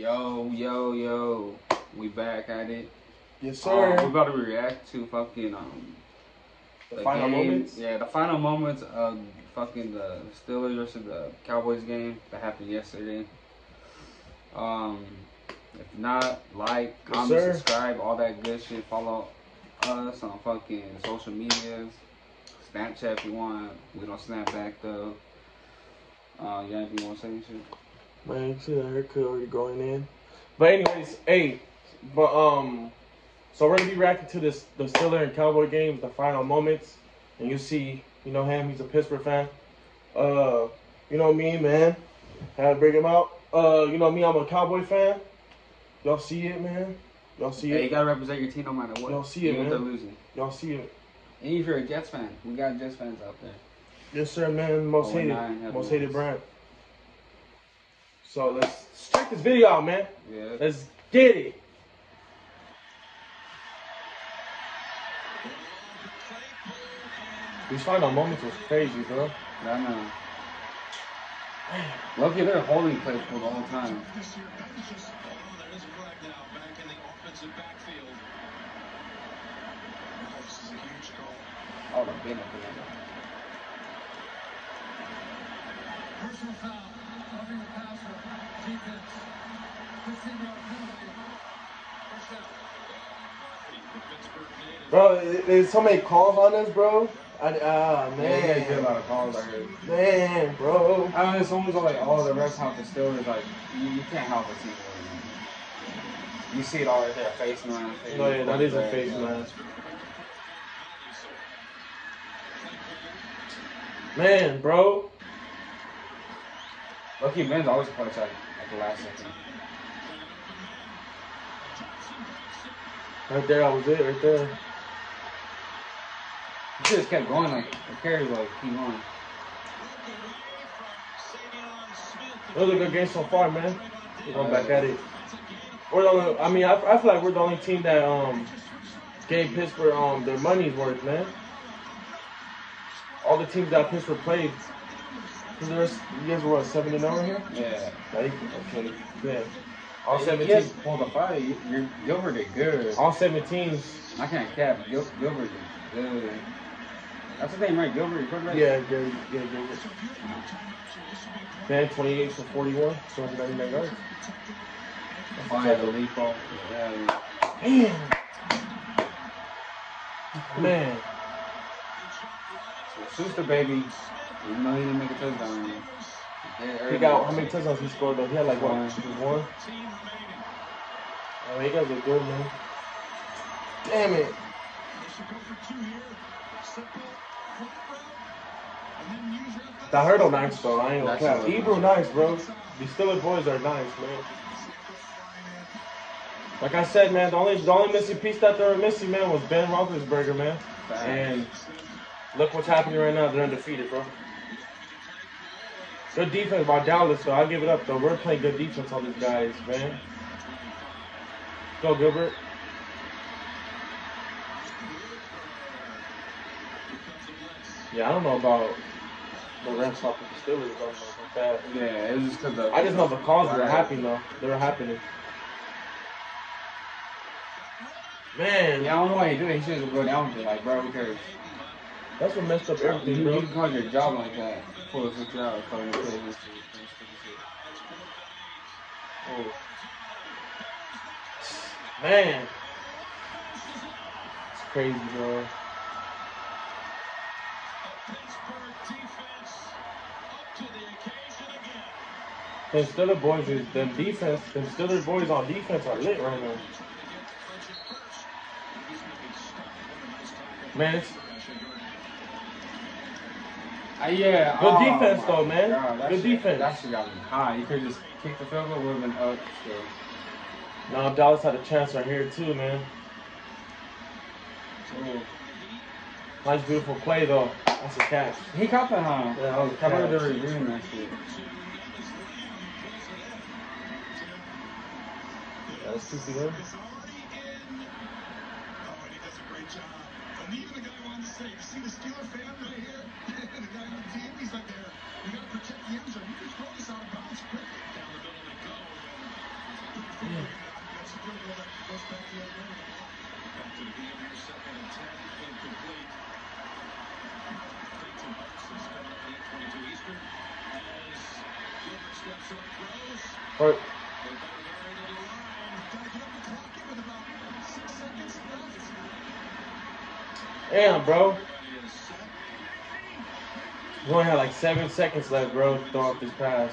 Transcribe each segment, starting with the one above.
Yo, yo, yo. We back at it. Yes, Um, sir. we're about to react to fucking um the final game. moments. Yeah, the final moments of fucking the Steelers versus the Cowboys game that happened yesterday. Um if not, like, Yes, comment, sir. subscribe, all that good shit. Follow us on fucking social medias. Snapchat if you want. We don't snap back though. Uh, yeah, if you want to say shit. Man, you see that haircut already going in. But anyways, hey, but um, so we're gonna be reacting to this the Steeler and Cowboy game, the final moments, and you see, you know him, he's a Pittsburgh fan. Uh, you know me, man. Had to bring him out. Uh, you know me, I'm a Cowboy fan. Y'all see it, man. Y'all see it. You gotta represent your team no matter what. Y'all see it, Even if man. they're losing. Y'all see it. And if you're a Jets fan, we got Jets fans out there. Yes, sir, man. Most Oh, hated, most hated brand. So let's, let's check this video out, man. Yeah. Let's get it. These final moments was crazy, bro. I know. Lucky they're holding play for the whole time. This year, that was just, oh, there is a flag now, back in the offensive backfield. Oh, this is a huge call. Oh, the big up. Personal foul, roughing the passer, defense, 15 yard penalty, first down. The Pittsburgh native. Bro, there's so many calls on this, bro. I, ah, Yeah, you guys get a man. lot of calls I heard. Man, bro. I don't know, someone's like, all the refs help the Steelers. Like, you, you can't help a team. You see it all right there, face mask. No, yeah, that is a face Yeah. mask. Man, bro. Lucky Ben's always clutch at, at the last second. Right there, that was it, right there. He have kept going, like, the carry, like, keep going. It was a good game so far, man. We're going back at it. We're the only, I mean, I, I feel like we're the only team that um gave Pittsburgh um their money's worth, man. All the teams that Pittsburgh played. 'Cause There's, you guys were what, 7 and 0 here? Yeah. Like, okay, good. All seven Yes, teams. pulled the fight. You- You're, Gilbert did good. All seven teams. I can't cap. Gil, Gilbert good. That's the name, right? Gilbert, quarterback? Yeah, good, good, good. Man, 28 for 41, 299 yards. Yeah, the leap off. Yeah. Man. Man. So, Schuster, baby. Even though he didn't make a touchdown. He, did He got how many touchdowns he scored though? He had like what? One. Just one. Oh, he guys are good, man. Damn it. That hurdle nice though. I ain't gonna That's cap. a- Hebrew nice, bro. These Steelers boys are nice, man. Like I said, man, the only the only missing piece that they were missing, man, was Ben Roethlisberger, man. And look what's happening right now. They're undefeated, bro. Good defense by Dallas, though. I give it up, though. We're playing good defense on these guys, man. Go, Gilbert. Yeah, I don't know about the refs stopping the Steelers. I don't know about that. Yeah, it just because the. I just know the calls were happening, though. They were happening. Man, Yeah, I don't know why he did it. He should have go down with it. Like, bro, who cares? That's what messed up You, everything, you bro. can call your job like that. for a switch out. Call your play history. Oh. Man. It's crazy, bro. Them Steelers boys is them defense. Them Steelers boys on defense are lit right now. Man, it's Uh, yeah. Good oh defense, though, man. God, that Good shit- defense. That shit got me high. You could just kick the field goal, would have been up still. now Dallas had a chance right here too, man. Ooh. Nice, beautiful play though. That's a catch. He caught that, huh? Yeah, that was a I remember catch. they reviewing that shit. Yeah, that's two for them. It's already in. Oh, and he does a great job. And even the guy wanted to say, see the Steeler fan right here? the guy on the team, he's there, you got to protect the end zone. You can throw this out of bounds quickly. Down the middle they go. Goes back to the of your second and 10, incomplete. At 8:22 Eastern. As Gilbert steps up close, But they better bury the line. Gotta get up the clock in with about six seconds left. damn, bro. Everybody is set. We only had like seven seconds left, bro. to Throw up this pass.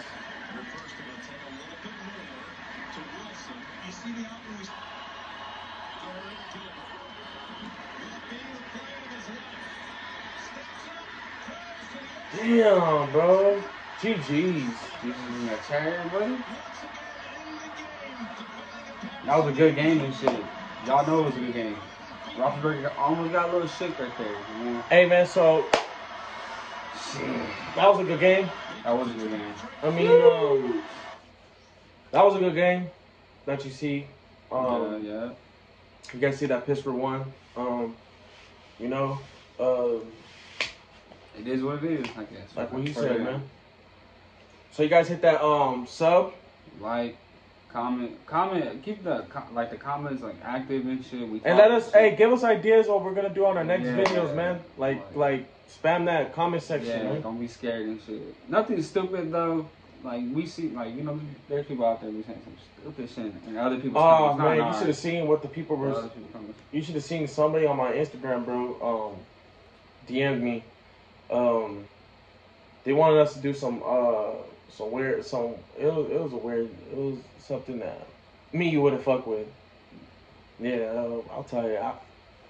A Damn, bro. GG's. In that chair, buddy? That was a good game and shit. Y'all know it was a good game. Roethlisberger almost got a little shook right there. Man. Hey, man, so. That was a good game. That was a good game. I mean, um, that was a good game that you see. Um, yeah, yeah. You guys see that Pittsburgh won. Um, you know, uh, It is what it is, I guess. like what he said, man. So you guys hit that um sub. Like, comment, comment, keep the like the comments like active and shit. We And let us, shit. hey, give us ideas what we're gonna do on our next Yeah. videos, man. Like, like, spam that comment section, Yeah, man. don't be scared and shit. Nothing stupid though. Like we see, like you know, there's people out there who saying some stupid shit, and other people. Oh man, you should have seen what the people were. People. You should have seen somebody on my Instagram, bro. Um, DM'd me. Um, they wanted us to do some uh some weird some. It was it was a weird. It was something that me you wouldn't fuck with. Yeah, uh, I'll tell you. I,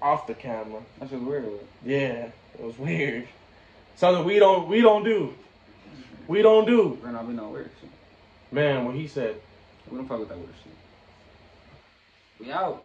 off the camera. That's just weird. Yeah, it was weird. Something we don't we don't do. We don't do. We're not be no weird shit. Man, what he said. We don't fuck with that weird shit. We out.